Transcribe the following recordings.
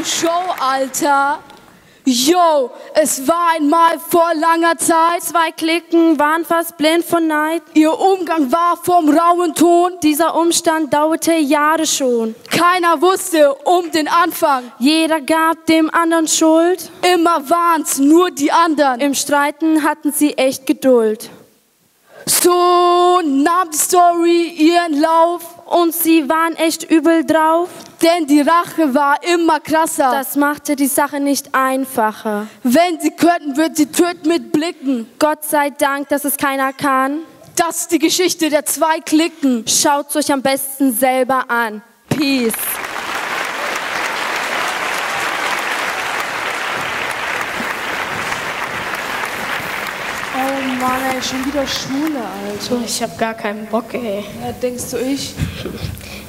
eine Show, Alter. Yo, es war einmal vor langer Zeit. Zwei Klicken waren fast blind von Neid. Ihr Umgang war vom rauen Ton. Dieser Umstand dauerte Jahre schon. Keiner wusste um den Anfang. Jeder gab dem anderen Schuld. Immer waren's nur die anderen. Im Streiten hatten sie echt Geduld. So nahm die Story ihren Lauf. Und sie waren echt übel drauf. Denn die Rache war immer krasser. Das machte die Sache nicht einfacher. Wenn sie könnten, würden sie töten mit Blicken. Gott sei Dank, dass es keiner kann. Das ist die Geschichte der zwei Klicken. Schaut's euch am besten selber an. Peace. Oh Mann, ey, schon wieder Schule, Alter. Ich hab gar keinen Bock, ey. Ja, denkst du ich?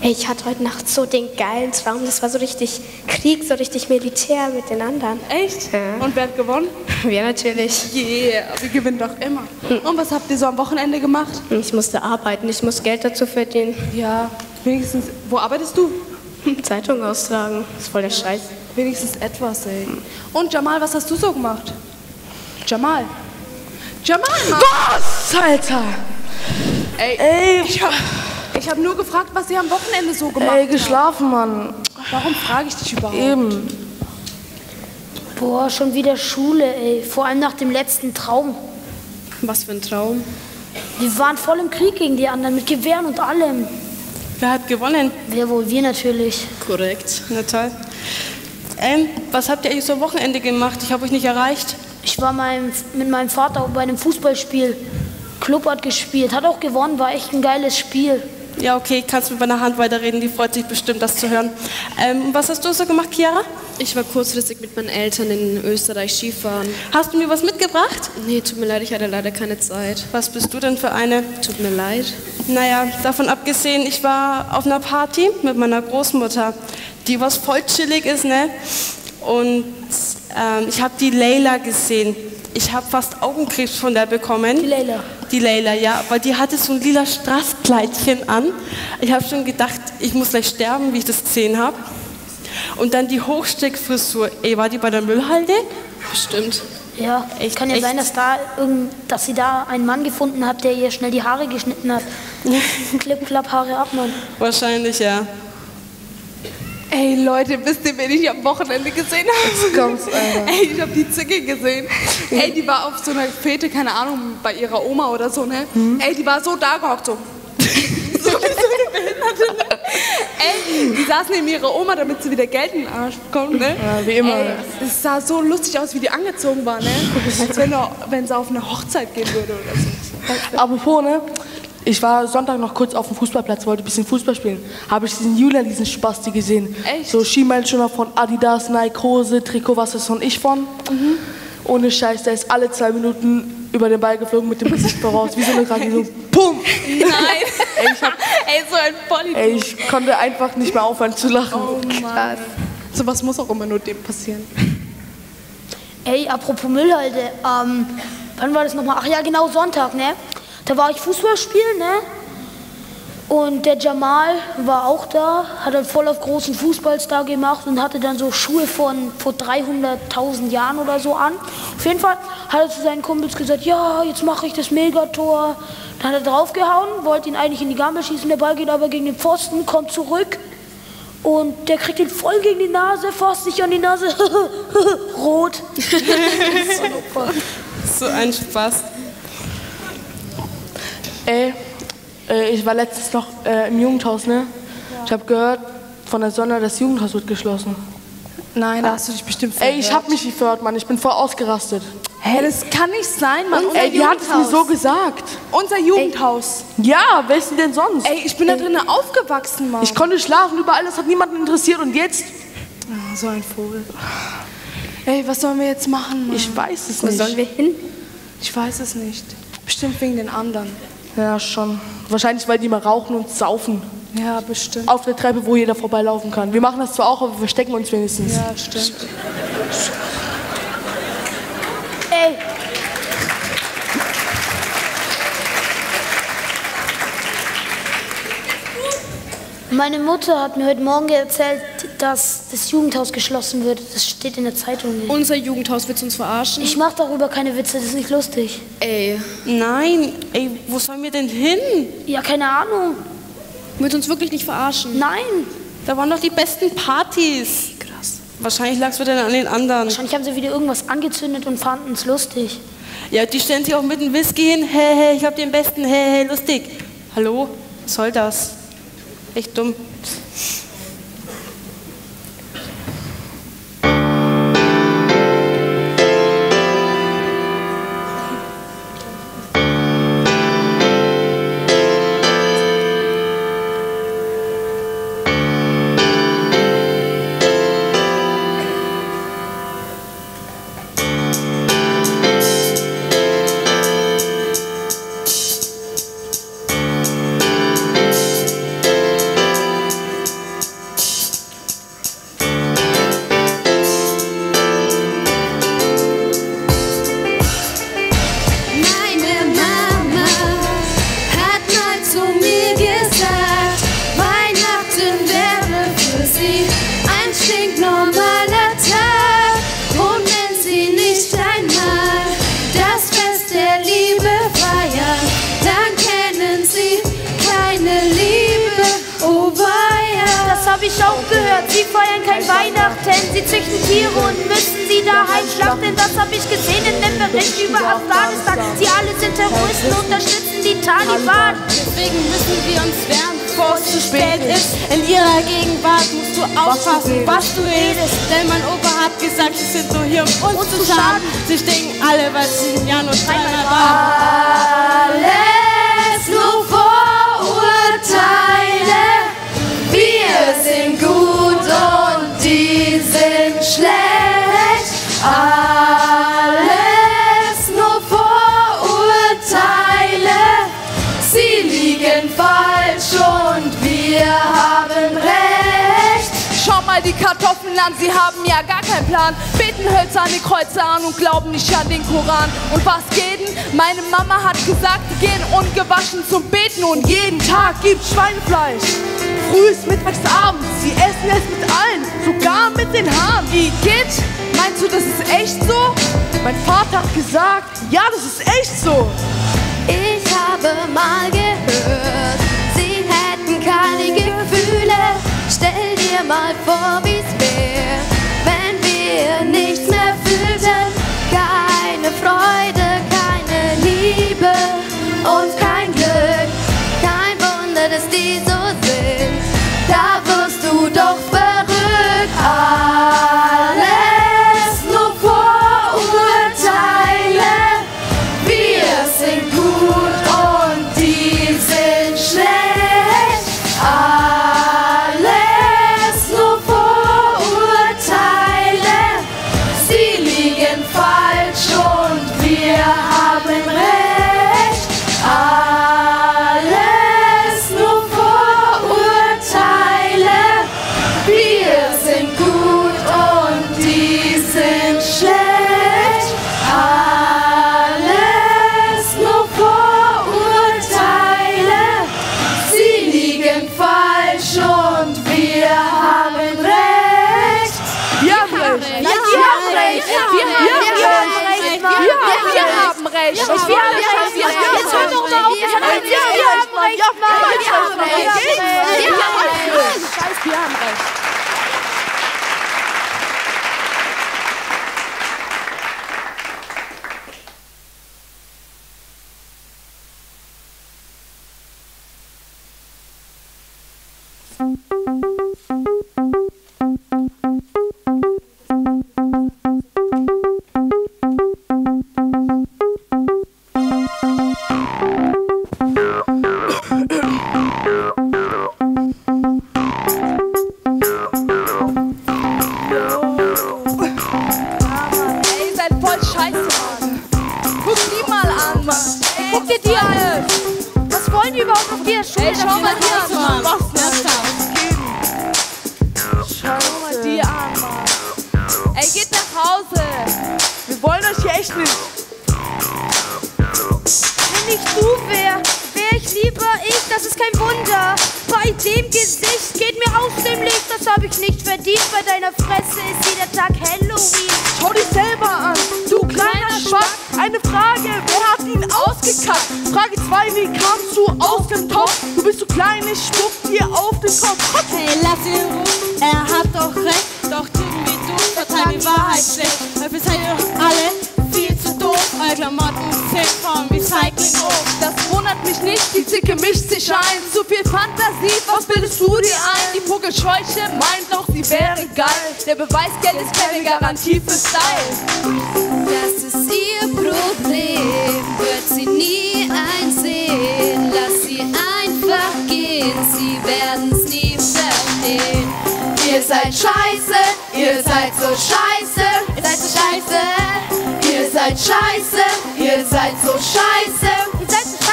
Ey, ich hatte heute Nacht so den geilen Traum. Das war so richtig Krieg, so richtig Militär mit den anderen. Echt? Ja. Und wer hat gewonnen? Wir natürlich. Yeah, wir gewinnen doch immer. Und was habt ihr so am Wochenende gemacht? Ich musste arbeiten, ich muss Geld dazu verdienen. Ja, wenigstens. Wo arbeitest du? Zeitung austragen. Das ist voll der Scheiß. Wenigstens etwas, ey. Und Jamal, was hast du so gemacht? Jamal. Jamal. Was, Alter? Ey, Ey, ich hab, ich hab nur gefragt, was ihr am Wochenende so gemacht ey, habt. geschlafen, Mann. Warum frage ich dich überhaupt? Eben. Boah, schon wieder Schule, ey. Vor allem nach dem letzten Traum. Was für ein Traum. Wir waren voll im Krieg gegen die anderen, mit Gewehren und allem. Wer hat gewonnen? Wer wohl? Wir natürlich. Korrekt. Na toll. Ähm, was habt ihr eigentlich so am Wochenende gemacht? Ich habe euch nicht erreicht. Ich war mein, mit meinem Vater bei einem Fußballspiel. Club hat gespielt, hat auch gewonnen, war echt ein geiles Spiel. Ja, okay, kannst mit meiner Hand weiterreden, die freut sich bestimmt, das zu hören. Ähm, was hast du so gemacht, Chiara? Ich war kurzfristig mit meinen Eltern in Österreich Skifahren. Hast du mir was mitgebracht? Nee, tut mir leid, ich hatte leider keine Zeit. Was bist du denn für eine? Tut mir leid. Naja, davon abgesehen, ich war auf einer Party mit meiner Großmutter, die was voll chillig ist, ne? Und ähm, ich habe die Leila gesehen. Ich habe fast Augenkrebs von der bekommen. Die Leila. Die Leila, ja, weil die hatte so ein lila Straßkleidchen an. Ich habe schon gedacht, ich muss gleich sterben, wie ich das gesehen habe. Und dann die Hochsteckfrisur. Ey, war die bei der Müllhalde? Bestimmt. Ja, Echt, kann ja echt? sein, dass, da irgend, dass sie da einen Mann gefunden hat, der ihr schnell die Haare geschnitten hat. Klipp, klapp, Haare ab, Mann. Wahrscheinlich, ja. Ey, Leute, wisst ihr, wen ich am Wochenende gesehen habe? kommt's, Alter. Ey, ich habe die Zicke gesehen. Ey, die war auf so einer Fete, keine Ahnung, bei ihrer Oma oder so, ne? Ey, die war so da gehockt, so. so wie so eine Behinderte, ne? Ey, die saß neben ihrer Oma, damit sie wieder Geld in den Arsch bekommt, ne? Ja, wie immer. Ey, es sah so lustig aus, wie die angezogen war, ne? Als wenn, er- wenn sie auf eine Hochzeit gehen würde oder so. Apropos, ne? Ich war Sonntag noch kurz auf dem Fußballplatz, wollte ein bisschen Fußball spielen. Habe ich diesen Julian, diesen Spasti gesehen. Echt? So Skimeilenschöner von Adidas, Nike, Hose, Trikot, was ist und ich von. Ohne Scheiß, der ist alle zwei Minuten über den Ball geflogen mit dem Gesicht voraus, wie so eine Rakete. So, Pum! Nein. Ey, ich, hab, Ey, so ein Vollidiot. ey, ich konnte einfach nicht mehr aufhören zu lachen. Krass. Sowas muss auch immer nur dem passieren. Ey, apropos Müllhalde, ähm, wann war das nochmal? Ach ja, genau, Sonntag, ne? Da war ich Fußball spielen, ne? Und der Jamal war auch da, hat dann voll auf großen Fußballstar gemacht und hatte dann so Schuhe von vor 300.000 Jahren oder so an. Auf jeden Fall hat er zu seinen Kumpels gesagt, ja, jetzt mache ich das Megator. Dann hat er draufgehauen, wollte ihn eigentlich in die Gambel schießen, der Ball geht aber gegen den Pfosten, kommt zurück. Und der kriegt ihn voll gegen die Nase, fasst sich an die Nase, rot. so ein Opfer. So ein Spaß. Ey, äh, ich war letztens noch äh, im Jugendhaus, ne? Ich habe gehört von der Sonne, das Jugendhaus wird geschlossen. Nein, da hast du dich bestimmt Ey, ich hab mich gefördert, Mann. Ich bin voll ausgerastet. Hä, das kann nicht sein, Mann. Unser Ey, die hat es mir so gesagt. Unser Jugendhaus. Ja, wer ist denn denn sonst? Ey, ich bin da drinnen aufgewachsen, Mann. Ich konnte schlafen überall, das hat niemanden interessiert. Und jetzt? Ah, so ein Vogel. Ey, was sollen wir jetzt machen, Mann? Ich weiß es Wo nicht. sollen wir hin? Ich weiß es nicht. Bestimmt wegen den anderen. Ja, schon. Wahrscheinlich, weil die mal rauchen und saufen. Ja, bestimmt. Auf der Treppe, wo jeder vorbeilaufen kann. Wir machen das zwar auch, aber wir verstecken uns wenigstens. Ja, stimmt. Ey, Meine Mutter hat mir heute Morgen erzählt, dass das Jugendhaus geschlossen wird. Das steht in der Zeitung. Unser Jugendhaus wird uns verarschen. Ich mache darüber keine Witze, das ist nicht lustig. Ey, Nein, ey, wo sollen wir denn hin? Ja, keine Ahnung. wird uns wirklich nicht verarschen. Nein. Da waren doch die besten Partys. Krass. Wahrscheinlich lag es wieder an den anderen. Wahrscheinlich haben sie wieder irgendwas angezündet und fanden es lustig. Ja, die stellen sich auch mit dem Whisky hin. Hey, hey, ich hab den besten. Hey, hey, lustig. Hallo? Was soll das? Echt dumm. Habe ich auch gehört. Sie feiern kein Weihnachten. Sie züchten Tiere und müssen sie daheim schlachten. Das habe ich gesehen in dem Bericht über Afghanistan. Sie alle sind Terroristen, unterstützen die Taliban. Deswegen müssen wir uns wehren, bevor es zu spät ist. In ihrer Gegenwart musst du aufpassen, was du redest. Denn mein Opa hat gesagt, sie sind nur hier, um uns zu schaden. Sie stinken alle, weil sie sind ja nur dreimal waren. Die an, sie haben ja gar keinen Plan. Beten hölzerne Kreuze an und glauben nicht an den Koran. Und was geht denn? Meine Mama hat gesagt, die gehen ungewaschen zum Beten und jeden Tag gibt Schweinefleisch. Frühs, mittags, abends. Sie essen es mit allen, sogar mit den Haaren. Igitt, meinst du, das ist echt so? Mein Vater hat gesagt, ja, das ist echt so. Ich habe mal gehört, sie hätten keine Gefühle. Stell dir mal vor, wie's recht. Wir haben recht. Jetzt hör doch mal auf. Wir haben recht. Wir haben recht. Wir haben recht. Wir haben recht. Wir haben recht. Ey, ihr voll scheiße, Mann. Guck die mal an, Mann. Guck dir die an. Was wollen die überhaupt auf der Schule? Ey, schau mal die an, Mann. Was Schau mal die an, Mann. Ey, geht nach Hause. Wir wollen euch hier echt nicht. Wenn ich du wär, wär ich lieber ich das ist kein Wunder. Bei dem Gesicht geht mir aus dem Licht, das habe ich nicht verdient. Bei deiner Fresse ist jeder Tag Halloween. Schau dich selber an, Schwack. Eine Frage, wer hat ihn ausgekackt? Frage 2, wie kamst du aus dem Topf? Du bist so klein, ich spuck dir auf den Kopf. Hey, lass ihn ruhen, er hat doch recht. Doch Typen wie du verteilen die Wahrheit schlecht. Wir seid ihr doch alle viel zu doof. Eure Klamotten sind vom Recycling hoch. Das wundert mich nicht, die Zicke mischt sich ein. Zu viel Fantasie, was bildest du dir ein? Die Vogelscheuche meint doch, sie wäre geil. Der Beweisgeld ist keine Garantie für Style. Das ist ihr Problem, wird sie nie einsehen. Lass sie einfach gehen, sie werden's nie verstehen. Ihr seid scheiße, ihr seid so scheiße, ihr seid so scheiße. Ihr seid scheiße, ihr seid so scheiße.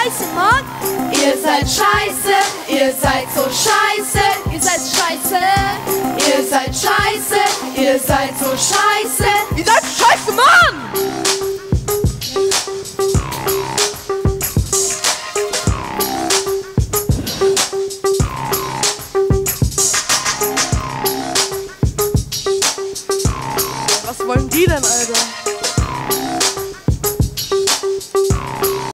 Ihr seid so scheiße, Mann. Ihr seid scheiße, ihr seid so scheiße, ihr seid scheiße. Ihr seid scheiße, ihr seid so scheiße,